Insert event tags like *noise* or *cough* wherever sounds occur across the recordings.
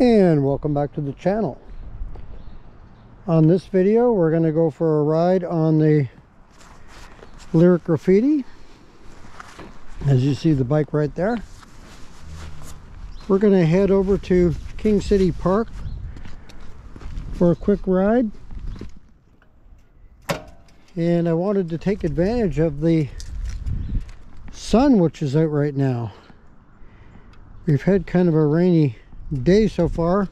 and welcome back to the channel. On this video we're going to go for a ride on the lyric graffiti. As you see the bike right there. We're going to head over to king city park for a quick ride. And i wanted to take advantage of the sun which is out right now. We've had kind of a rainy day so far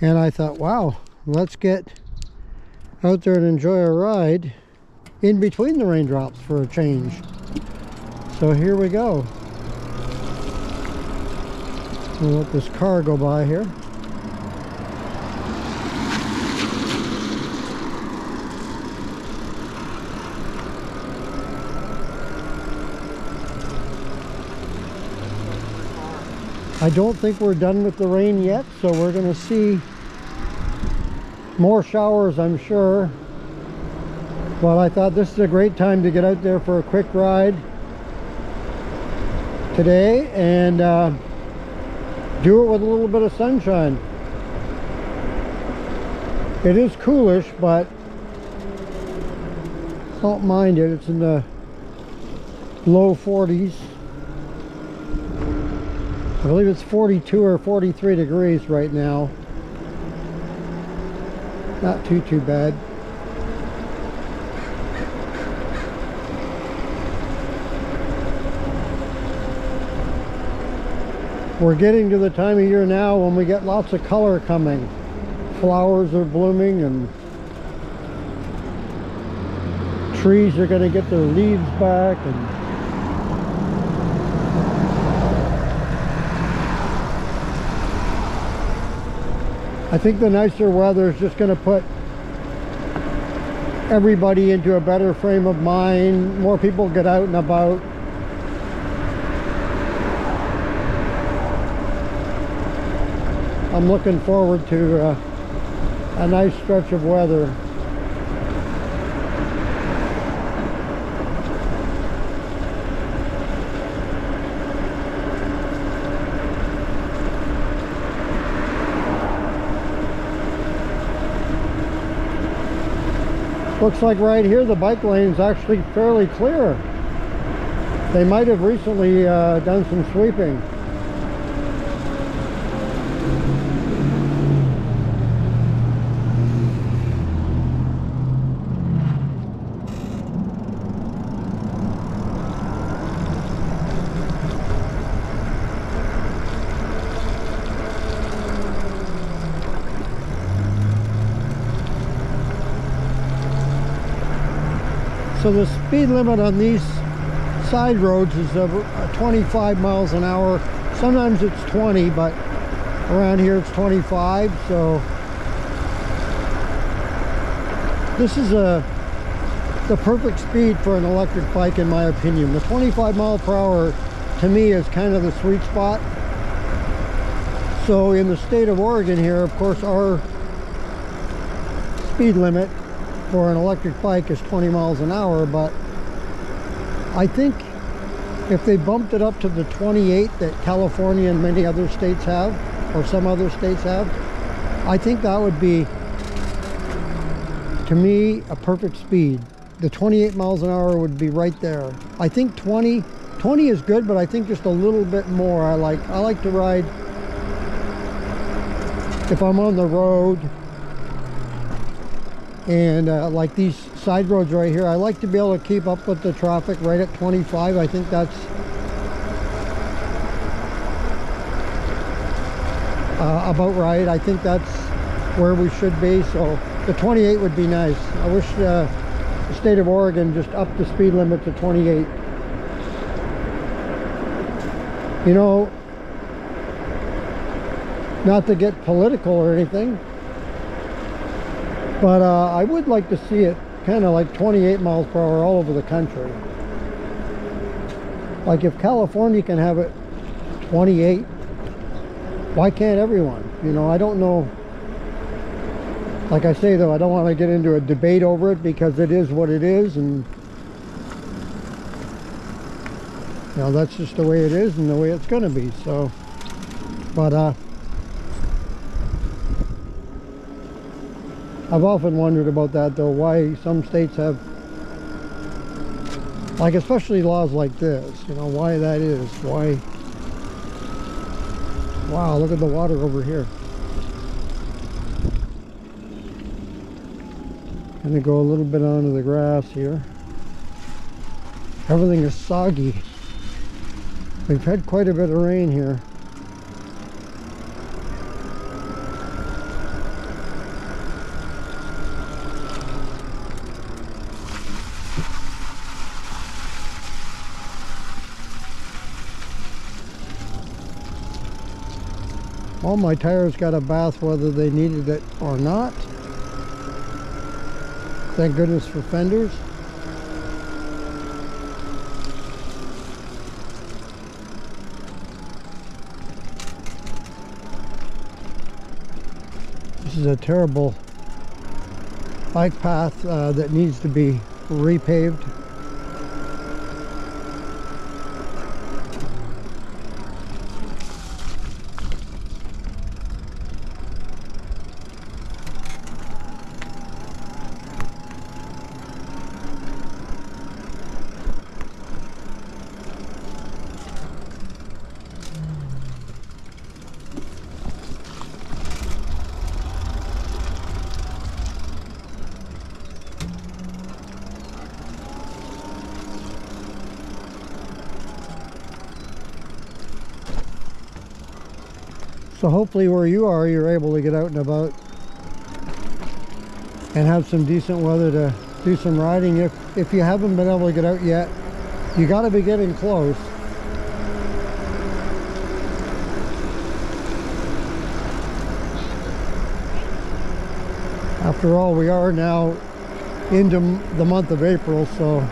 and I thought wow let's get out there and enjoy a ride in between the raindrops for a change. So here we go. We'll let this car go by here I don't think we're done with the rain yet, so we're going to see more showers, I'm sure. But I thought this is a great time to get out there for a quick ride today and uh, do it with a little bit of sunshine. It is coolish, but don't mind it. It's in the low 40s. I believe it's 42 or 43 degrees right now. Not too, too bad. We're getting to the time of year now when we get lots of color coming. Flowers are blooming and trees are going to get their leaves back and I think the nicer weather is just going to put everybody into a better frame of mind. More people get out and about. I'm looking forward to uh, a nice stretch of weather. Looks like right here the bike lane is actually fairly clear. They might have recently uh, done some sweeping. So the speed limit on these side roads is uh, 25 miles an hour. Sometimes it's 20, but around here it's 25. So this is a the perfect speed for an electric bike in my opinion. The 25 mile per hour to me is kind of the sweet spot. So in the state of Oregon here, of course, our speed limit for an electric bike is 20 miles an hour, but I think if they bumped it up to the 28 that California and many other states have, or some other states have, I think that would be, to me, a perfect speed. The 28 miles an hour would be right there. I think 20, 20 is good, but I think just a little bit more. I like, I like to ride if I'm on the road and uh, like these side roads right here I like to be able to keep up with the traffic right at 25 I think that's uh, about right. I think that's where we should be. So the 28 would be nice. I wish uh, the state of Oregon just upped the speed limit to 28 you know not to get political or anything but uh, I would like to see it kind of like 28 miles per hour all over the country. Like if California can have it 28, why can't everyone? You know, I don't know. Like I say though, I don't want to get into a debate over it because it is what it is and you know, that's just the way it is and the way it's going to be. So, but uh, I've often wondered about that though, why some states have, like especially laws like this, you know, why that is, why, wow, look at the water over here. Gonna go a little bit onto the grass here. Everything is soggy. We've had quite a bit of rain here. All my tires got a bath whether they needed it or not. Thank goodness for fenders. This is a terrible bike path uh, that needs to be repaved. So hopefully where you are, you're able to get out and about and have some decent weather to do some riding. If, if you haven't been able to get out yet, you got to be getting close. After all, we are now into the month of April, so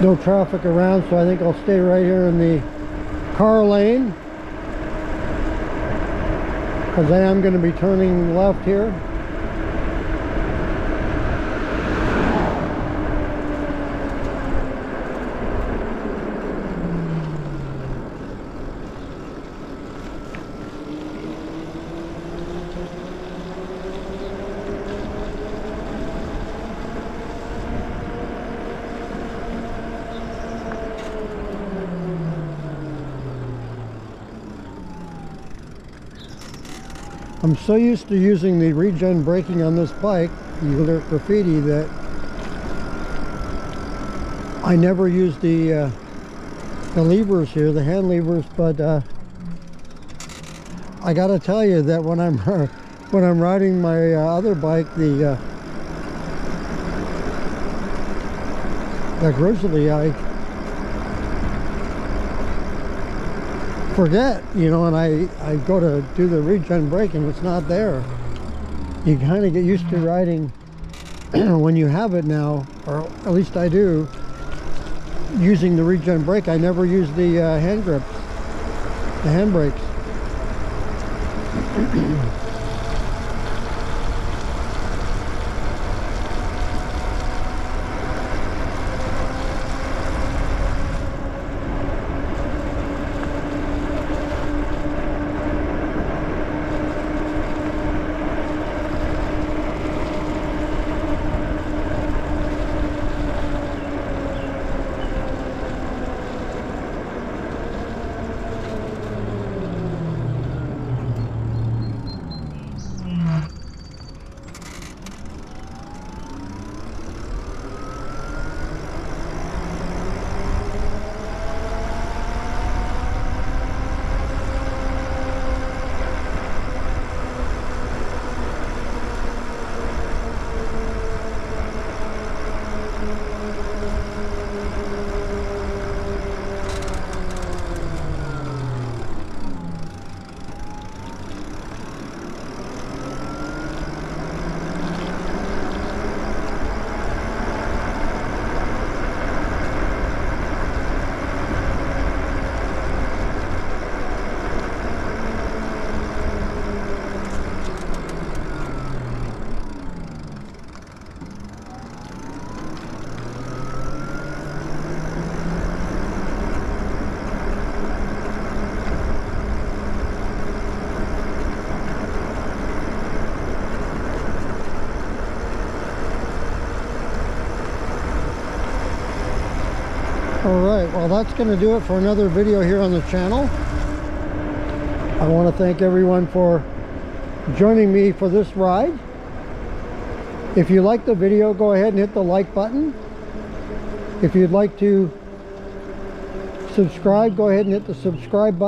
no traffic around so I think I'll stay right here in the car lane because I am going to be turning left here I'm so used to using the regen braking on this bike, the Lyric Graffiti, that I never use the uh, the levers here, the hand levers, but uh, I gotta tell you that when I'm *laughs* when I'm riding my uh, other bike, the uh, the Grizzly, I forget, you know, and I, I go to do the regen brake and it's not there. You kind of get used to riding *clears throat* when you have it now, or at least I do, using the regen brake. I never use the uh, hand grips, the hand brakes. All right, well that's going to do it for another video here on the channel. I want to thank everyone for joining me for this ride. If you like the video, go ahead and hit the like button. If you'd like to subscribe, go ahead and hit the subscribe button.